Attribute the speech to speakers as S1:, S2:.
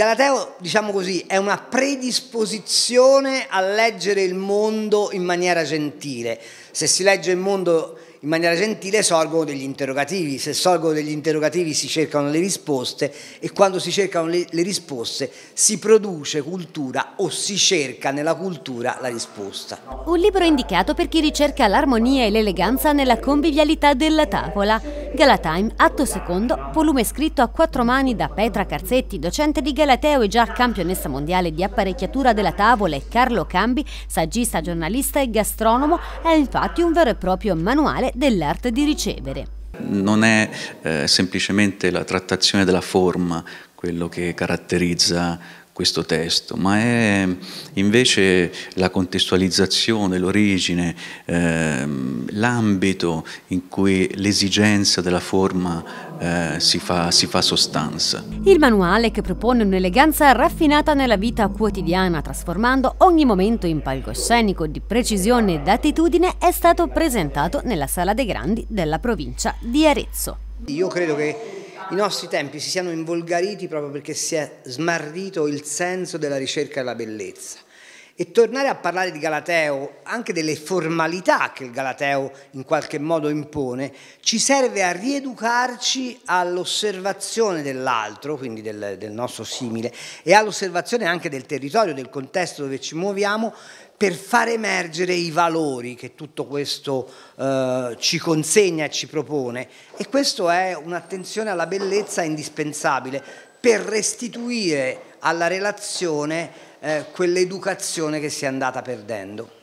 S1: Galateo, diciamo così, è una predisposizione a leggere il mondo in maniera gentile. Se si legge il mondo in maniera gentile sorgono degli interrogativi, se sorgono degli interrogativi si cercano le risposte e quando si cercano le, le, risposte si produce cultura o si cerca nella cultura la risposta.
S2: Un libro indicato per chi ricerca l'armonia e l'eleganza nella convivialità della tavola. Galatime, atto secondo, volume scritto a quattro mani da Petra Carzetti, docente di Galateo e già campionessa mondiale di apparecchiatura della tavola e Carlo Cambi, saggista, giornalista e gastronomo, è infatti un vero e proprio manuale dell'arte di ricevere.
S3: Non è eh, semplicemente la trattazione della forma quello che caratterizza questo testo, ma è invece la contestualizzazione, l'origine, ehm, l'ambito in cui l'esigenza della forma eh, si, fa, si fa sostanza.
S2: Il manuale che propone un'eleganza raffinata nella vita quotidiana, trasformando ogni momento in palcoscenico di precisione ed attitudine, è stato presentato nella Sala dei Grandi della provincia di Arezzo.
S1: Io credo che i nostri tempi si siano involgariti proprio perché si è smarrito il senso della ricerca della bellezza. E tornare a parlare di Galateo, anche delle formalità che il Galateo in qualche modo impone, ci serve a rieducarci all'osservazione dell'altro, quindi del, del nostro simile, e all'osservazione anche del territorio, del contesto dove ci muoviamo, per far emergere i valori che tutto questo eh, ci consegna e ci propone. E questo è un'attenzione alla bellezza indispensabile per restituire alla relazione eh, quell'educazione che si è andata perdendo.